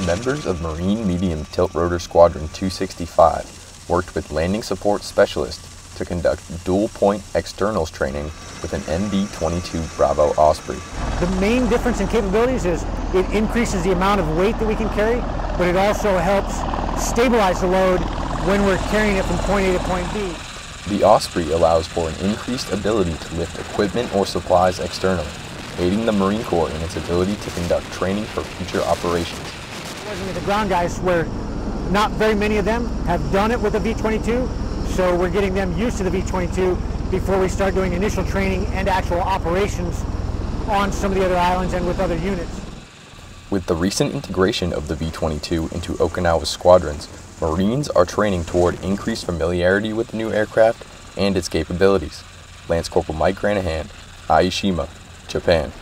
Members of Marine Medium Tilt Rotor Squadron 265 worked with landing support specialists to conduct dual point externals training with an MV-22 Bravo Osprey. The main difference in capabilities is it increases the amount of weight that we can carry, but it also helps stabilize the load when we're carrying it from point A to point B. The Osprey allows for an increased ability to lift equipment or supplies externally, aiding the Marine Corps in its ability to conduct training for future operations. Working with the ground guys where not very many of them have done it with the V-22, so we're getting them used to the V-22 before we start doing initial training and actual operations on some of the other islands and with other units. With the recent integration of the V-22 into Okinawa's squadrons, Marines are training toward increased familiarity with the new aircraft and its capabilities. Lance Corporal Mike Granahan, Ie Shima, Japan.